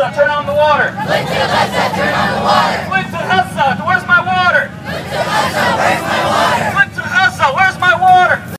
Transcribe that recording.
Alexa, turn on the water. Lindsay Alexa, turn on the water.